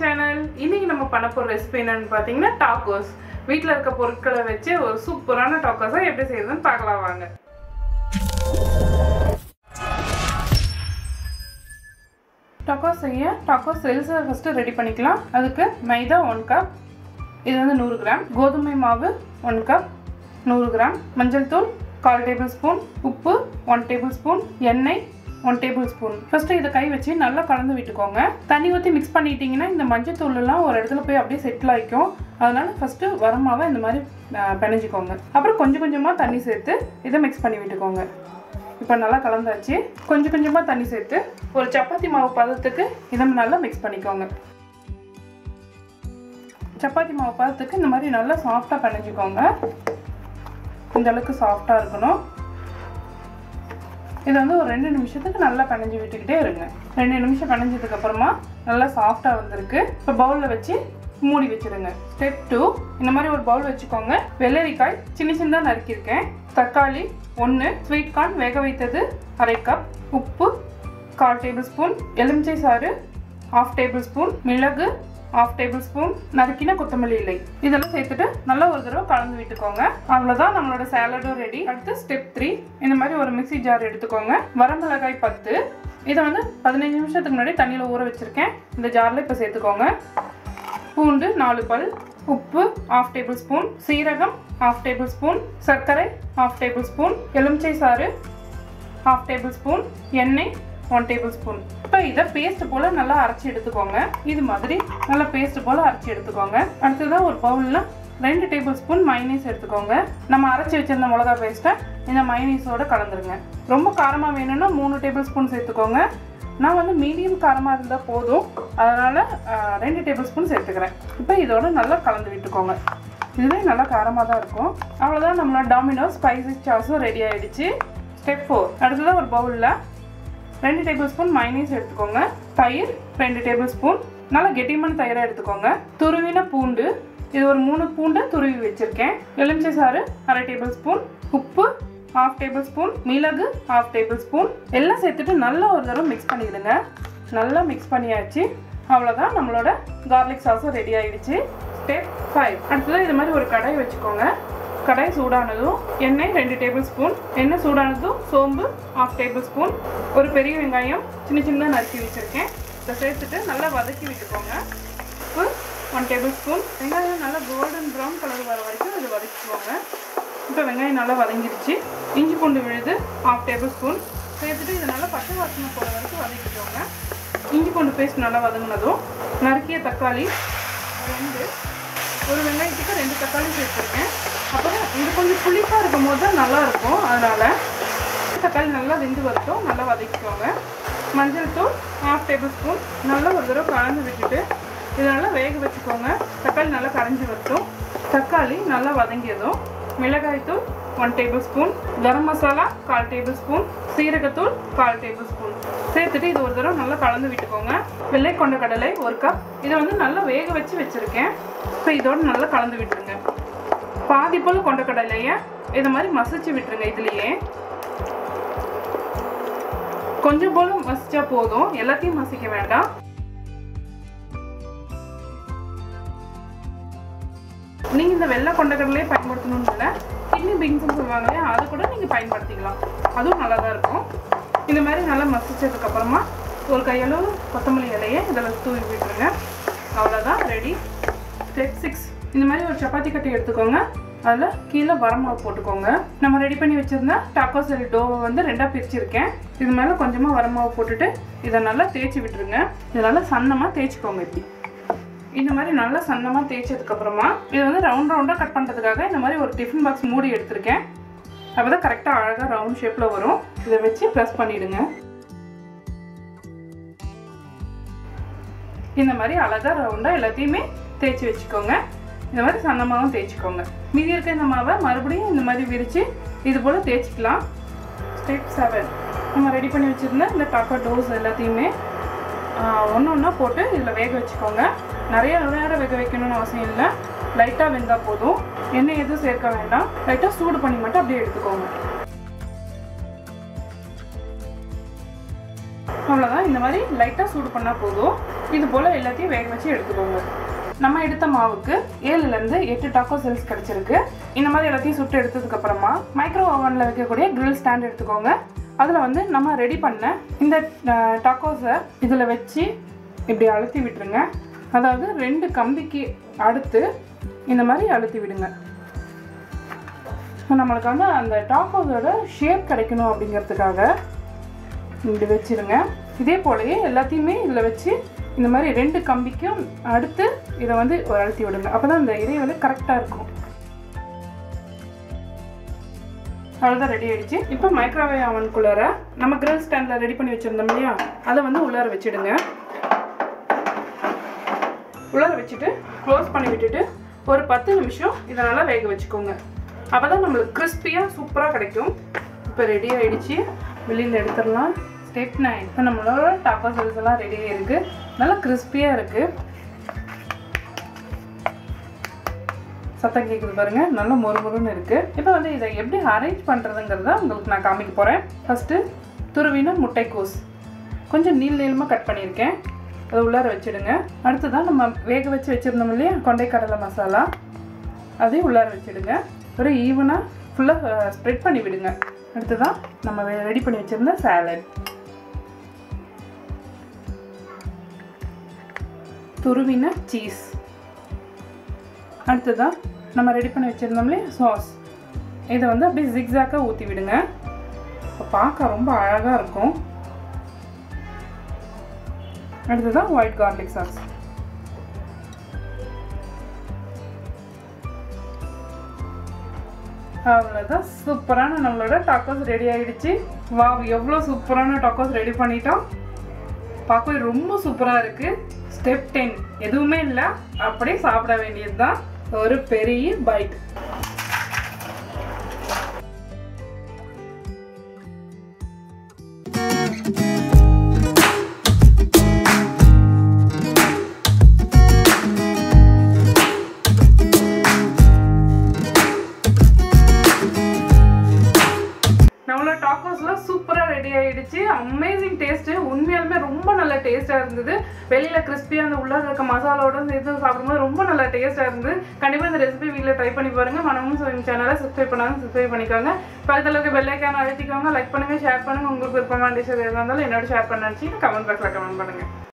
Channel இன்னைக்கு நம்ம பண்ண போகிற ரெசிபி என்னன்னு பார்த்தீங்கன்னா டாக்கோஸ் வீட்டில் இருக்க பொருட்களை வச்சு ஒரு சூப்பரான டாக்கோஸை எப்படி செய்யறதுன்னு பார்க்கலாம் வாங்க. டாக்கோஸ் செய்ய டாக்கோஸ் செல்ஸை ஃபஸ்ட்டு ரெடி பண்ணிக்கலாம். அதுக்கு மைதா ஒன் கப் இது வந்து நூறு கிராம். கோதுமை மாவு ஒன் கப் நூறு கிராம். மஞ்சள் தூள் கால் டேபிள் ஸ்பூன் உப்பு ஒன் டேபிள் ஸ்பூன் எண்ணெய் ஒன் டேபிள் ஸ்பூன் ஃபஸ்ட்டு இதை கை வச்சு நல்லா கலந்து விட்டுக்கோங்க. தண்ணி ஊற்றி மிக்ஸ் பண்ணிட்டீங்கன்னா இந்த மஞ்சத்தூள்லாம் ஒரு இடத்துல போய் அப்படியே செட்டில் ஆகிக்கும் அதனால ஃபஸ்ட்டு வரமாவை இந்த மாதிரி பிணைஞ்சிக்கோங்க. அப்புறம் கொஞ்சம் கொஞ்சமாக தண்ணி சேர்த்து இதை மிக்ஸ் பண்ணி விட்டுக்கோங்க. இப்போ நல்லா கலந்தாச்சு. கொஞ்சம் கொஞ்சமாக தண்ணி சேர்த்து ஒரு சப்பாத்தி மாவு பதத்துக்கு இதை நல்லா மிக்ஸ் பண்ணிக்கோங்க. சப்பாத்தி மாவு பதத்துக்கு இந்த மாதிரி நல்லா சாஃப்டாக பிணைஞ்சிக்கோங்க. இந்தளவுக்கு சாஃப்டாக இருக்கணும். இது வந்து ஒரு ரெண்டு நிமிஷத்துக்கு நல்லா பிணைஞ்சு விட்டுக்கிட்டே இருங்க. ரெண்டு நிமிஷம் பிணைஞ்சதுக்கு அப்புறமா நல்லா சாஃப்டாக வந்திருக்கு. இப்போ பவுலில் வச்சு மூடி வச்சிருங்க. ஸ்டெப் டூ இந்த மாதிரி ஒரு பவுல் வச்சுக்கோங்க. வெள்ளரிக்காய் சின்ன சின்னதாக நறுக்கியிருக்கேன். தக்காளி ஒன்று ஸ்வீட் கார்ன் வேக வைத்தது அரை கப் உப்பு கால் டேபிள் ஸ்பூன் எலுமிச்சை சாறு ஆஃப் டேபிள் ஸ்பூன் மிளகு ஆஃப் டேபிள் ஸ்பூன் நறுக்கின கொத்தமல்லி இலை. இதெல்லாம் சேர்த்துட்டு நல்லா ஒரு தடவை கலந்து விட்டுக்கோங்க. அவ்வளோதான் நம்மளோட சேலடும் ரெடி அடுத்து ஸ்டெப் த்ரீ இந்த மாதிரி ஒரு மிக்சி ஜார் எடுத்துக்கோங்க. வரமிளகாய் பத்து. இதை வந்து பதினஞ்சு நிமிஷத்துக்கு முன்னாடி தண்ணியில் ஊற வச்சுருக்கேன். இந்த ஜாரில் இப்போ சேர்த்துக்கோங்க. பூண்டு நாலு பல். உப்பு ஆஃப் டேபிள் ஸ்பூன் சீரகம் ஆஃப் டேபிள் ஸ்பூன் சர்க்கரை ஆஃப் டேபிள் ஸ்பூன் எலுமிச்சை சாறு ஆஃப் டேபிள் ஸ்பூன் எண்ணெய் ஒன் டேபிள் ஸ்பூன் இப்போ இதை பேஸ்ட் போல் நல்லா அரைச்சி எடுத்துக்கோங்க. இது மாதிரி நல்லா பேஸ்ட் போல் அரைச்சி எடுத்துக்கோங்க. அடுத்ததாக ஒரு பவுலில் ரெண்டு டேபிள் ஸ்பூன் மைனீஸ் எடுத்துக்கோங்க. நம்ம அரைச்சி வச்சிருந்த மிளகா பேஸ்ட்டை இந்த மைனீஸோட கலந்துருங்க. ரொம்ப காரமாக வேணும்னா மூணு டேபிள் ஸ்பூன் சேர்த்துக்கோங்க. நான் வந்து மீடியம் காரமாக இருந்தால் போதும். அதனால் ரெண்டு டேபிள் ஸ்பூன் சேர்த்துக்கிறேன். இப்போ இதோட நல்லா கலந்து விட்டுக்கோங்க. இதுவே நல்லா காரமாக தான் இருக்கும். அவ்வளோதான் நம்மளோட டாமினோஸ் ஸ்பைசி சாஸும் ரெடி ஆகிடுச்சு ஸ்டெப் ஃபோர் அடுத்ததாக ஒரு பவுலில் ரெண்டு டேபிள் ஸ்பூன் மைனீஸ் எடுத்துக்கோங்க. தயிர் ரெண்டு டேபிள் ஸ்பூன் நல்லா கெட்டியமான தயிராக எடுத்துக்கோங்க. துருவின பூண்டு. இது ஒரு மூணு பூண்டை துருவி வச்சுருக்கேன். எலுமிச்சை சாறு அரை டேபிள் ஸ்பூன் உப்பு ஹாஃப் டேபிள் ஸ்பூன் மிளகு ஹாஃப் டேபிள் ஸ்பூன் எல்லாம் சேர்த்துட்டு நல்லா ஒரு தடவை மிக்ஸ் பண்ணிவிடுங்க நல்லா மிக்ஸ் பண்ணியாச்சு. அவ்வளோதான் நம்மளோட கார்லிக் சாஸும் ரெடி ஆகிடுச்சு ஸ்டெப் ஃபைவ் அடுத்தது இது மாதிரி ஒரு கடாய் வச்சுக்கோங்க. கடாய் சூடானதும் எண்ணெய் ரெண்டு டேபிள் ஸ்பூன் எண்ணெய் சூடானதும் சோம்பு ஹாஃப் டேபிள் ஸ்பூன் ஒரு பெரிய வெங்காயம் சின்ன சின்னதாக நறுக்கி வச்சுருக்கேன். இதை சேர்த்துட்டு நல்லா வதக்கி விட்டுக்கோங்க. உப்பு ஒன் டேபிள் ஸ்பூன் வெங்காயம் நல்லா கோல்டன் ப்ரௌன் கலர் வர வரைக்கும் இதை வதக்கிக்கோங்க. இப்போ வெங்காயம் நல்லா வதங்கிடுச்சு. இஞ்சி பூண்டு விழுது ஹாஃப் டேபிள் ஸ்பூன் சேர்த்துட்டு இதை நல்லா பச்சை வாசனை போகிற வரைக்கும் வதக்கிக்கோங்க. இஞ்சி பூண்டு பேஸ்ட் நல்லா வதங்கினதும் நறுக்கிய தக்காளி ரெண்டு. ஒரு வெங்காயத்துக்கு ரெண்டு தக்காளி சேர்த்துருக்கேன். அப்புறம் இது கொஞ்சம் புளிப்பாக இருக்கும் போது தான் நல்லா இருக்கும் அதனால். தக்காளி நல்லா வெந்து வரட்டும் நல்லா வதக்கிக்கோங்க. மஞ்சள் தூள் ஹாஃப் டேபிள் ஸ்பூன் நல்லா ஒரு தடவை கலந்து விட்டுட்டு இது நல்லா வேக வச்சுக்கோங்க. தக்காளி நல்லா கரைஞ்சி வரட்டும். தக்காளி நல்லா வதங்கியதும். மிளகாய் தூள் one tablespoon garam masala கால் டேபிள் ஸ்பூன் சீரகத்தூள் கால் டேபிள் ஸ்பூன் சேர்த்துட்டு இது ஒரு தடவை நல்லா கலந்து விட்டுக்கோங்க. வெள்ளை கொண்ட கடலை ஒரு கப் இதை வந்து நல்லா வேக வச்சு வச்சுருக்கேன். ஸோ இதோடு நல்லா கலந்து விட்டுருங்க. பாதி போல் கொண்ட கடலையை இது மாதிரி மசிச்சு விட்டுருங்க இதுலேயே. கொஞ்சம் போல மசிச்சா போதும். எல்லாத்தையும் மசிக்க வேண்டாம். நீங்க இந்த வெள்ளை கொண்டக்கடலையே பயன்படுத்தணும்னு இல்லை கிட்னி பீன்ஸ்னு சொல்லுவாங்க இல்லையா அது கூட நீங்க பயன்படுத்திக்கலாம். அதுவும் நல்லா தான் இருக்கும். இந்த மாதிரி நல்லா மசிச்சதுக்கு அப்புறமா ஒரு கையளவு கொத்தமல்லி இலையை இதில் தூவி விட்டுருங்க. அவ்வளோதான் ரெடி ஸ்டெப் சிக்ஸ் இந்த மாதிரி ஒரு சப்பாத்தி கட்டை எடுத்துக்கோங்க. அதில் கீழே வரமாவு போட்டுக்கோங்க. நம்ம ரெடி பண்ணி வச்சுருந்தா டாக்கோ செல் டோவை வந்து ரெண்டாக பிரிச்சிருக்கேன். இது மேலே கொஞ்சமாக வரமாவு போட்டுட்டு இதை நல்லா தேய்ச்சி விட்டுருங்க. இதை நல்லா சன்னமாக தேய்ச்சிக்கோங்க இப்படி. இந்த மாதிரி நல்லா சன்னமாக தேய்ச்சதுக்கப்புறமா இது வந்து ரவுண்ட் ரவுண்டாக கட் பண்ணுறதுக்காக இந்த மாதிரி ஒரு டிஃபன் பாக்ஸ் மூடி எடுத்திருக்கேன். அப்போ தான் கரெக்டாக அழகாக ரவுண்ட் ஷேப்பில் வரும். இதை வச்சு ப்ரெஸ் பண்ணிவிடுங்க இந்த மாதிரி அழகாக ரவுண்டாக எல்லாத்தையுமே தேய்ச்சி வச்சுக்கோங்க. இந்த மாதிரி சன்னமாகவும் தேய்ச்சிக்கோங்க. மீதி இருக்க இந்த மாவை மறுபடியும் இந்த மாதிரி விரித்து இது போல் தேய்ச்சிக்கலாம். ஸ்டெப் செவன் நம்ம ரெடி பண்ணி வச்சுருந்த இந்த காக்கா டோஸ் எல்லாத்தையுமே ஒன்று ஒன்றா போட்டு இதில் வேக வச்சுக்கோங்க. நிறைய நேரம் வேக வைக்கணும்னு அவசியம் இல்லை. லைட்டாக வெந்தால் போதும். எண்ணெய் எதுவும் சேர்க்க வேண்டாம். லைட்டாக சூடு பண்ணி மட்டும் அப்படியே எடுத்துக்கோங்க. அவ்வளோதான் இந்த மாதிரி லைட்டாக சூடு பண்ணால் போதும். இது போல் எல்லாத்தையும் வேக வச்சு எடுத்துக்கோங்க. நம்ம எடுத்த மாவுக்கு ஏழுலேருந்து எட்டு டாக்கோ செல்ஸ் கிடச்சிருக்கு. இந்த மாதிரி எல்லாத்தையும் சுட்டு எடுத்ததுக்கு அப்புறமா மைக்ரோ ஓவனில் வைக்கக்கூடிய க்ரில் ஸ்டாண்ட் எடுத்துக்கோங்க. அதில் வந்து நம்ம ரெடி பண்ண இந்த டாக்கோஸை இதில் வச்சு இப்படி அழுத்தி விட்டுருங்க. அதாவது ரெண்டு கம்பிக்கு அடுத்து இந்த மாதிரி அழுத்தி விடுங்க. நம்மளுக்கு வந்து அந்த டாக்கோஸோட ஷேப் கிடைக்கணும் அப்படிங்கிறதுக்காக இப்படி வச்சிருங்க. இதே போலயே எல்லாத்தையுமே இதில் வச்சு இந்த மாதிரி ரெண்டு கம்பிக்கும் அடுத்து இதை வந்து ஒரு அழுத்தி விடுங்க. அப்போ தான் இந்த இதை வந்து கரெக்டாக இருக்கும். அவ்வளோதான் ரெடி ஆகிடுச்சு இப்போ மைக்ரோவேவ் அவனுக்குள்ளார நம்ம கிரில் ஸ்டாண்டில் ரெடி பண்ணி வச்சுருந்தோம் இல்லையா? அதை வந்து உள்ளார வச்சிடுங்க. உள்ளார வச்சுட்டு க்ளோஸ் பண்ணி விட்டுட்டு ஒரு பத்து நிமிஷம் இதை நல்லா வேக வச்சுக்கோங்க. அப்போ தான் நம்மளுக்கு கிறிஸ்பியாக சூப்பராக கிடைக்கும். இப்போ ரெடி ஆகிடுச்சு வெளியில் எடுத்துடலாம். Step nine. இப்போ நம்மளோட டாப்பா செல்ஸ் எல்லாம் ரெடி இருக்குது நல்லா கிறிஸ்பியாக இருக்குது சத்தம் கேட்குது பாருங்க. நல்லா மொறுமொறுன்னு இருக்கு. இப்போ வந்து இதை எப்படி அரேஞ்ச் பண்ணுறதுங்கிறத உங்களுக்கு நான் காமிக்க போகிறேன் ஃபஸ்ட்டு துருவின முட்டைக்கோஸ். கொஞ்சம் நீள் நீளமாக கட் பண்ணியிருக்கேன். அதை உள்ளார வச்சிடுங்க. அடுத்ததான் நம்ம வேக வச்சு வச்சுருந்தோம் இல்லையா? கொண்டைக்கடலை மசாலா. அதையும் உள்ளார வச்சுடுங்க. ஒரு ஈவனாக ஃபுல்லாக ஸ்ப்ரெட் பண்ணி விடுங்க. அடுத்ததான் நம்ம ரெடி பண்ணி வச்சுருந்த சாலட் துருவின சீஸ் அடுத்ததான் நம்ம ரெடி பண்ணி வச்சுருந்தோம்லே சாஸ் இதை வந்து அப்படியே ஜிக்ஸாக்காக ஊற்றி விடுங்க. இப்போ பார்க்க ரொம்ப அழகாக இருக்கும். அடுத்ததான் ஒயிட் கார்லிக் சாஸ் அவ்வளோதான் சூப்பரான நம்மளோட டாக்கோஸ் ரெடி ஆகிடுச்சு வா எவ்வளோ சூப்பரான டாக்கோஸ் ரெடி பண்ணிட்டோம். பார்க்கவே ரொம்ப சூப்பராக இருக்குது ஸ்டெப் டென் எதுவுமே இல்லை. அப்படியே சாப்பிட வேண்டியது தான் ஒரு பெரிய பைட் ரெடி அமேசிங் டேஸ்ட்டு உண்மையாலுமே ரொம்ப நல்ல டேஸ்ட்டாக இருந்தது. வெளியில் கிறிஸ்பியாக அந்த உள்ளே இருக்க மசாலாவோட சேர்த்து சாப்பிடும்போது ரொம்ப நல்ல டேஸ்ட்டாக இருந்தது. கண்டிப்பாக இந்த ரெசிபி வீட்டில் ட்ரை பண்ணி பாருங்க. மனமும் சோயம் சேனலை சப்ஸ்கிரைப் பண்ணாங்க சப்ஸ்கிரைப் பண்ணிக்கோங்க. பக்கத்தில் இருக்க பெல்லைக்கான அழுத்திக்கோங்க. லைக் பண்ணுங்கள் ஷேர் பண்ணுங்கள் உங்களுக்கு விருப்பமான டிஷ் எதாக இருந்தாலும் என்னோட ஷேர் பண்ண கமெண்ட் பாக்ஸில் கமெண்ட் பண்ணுங்கள்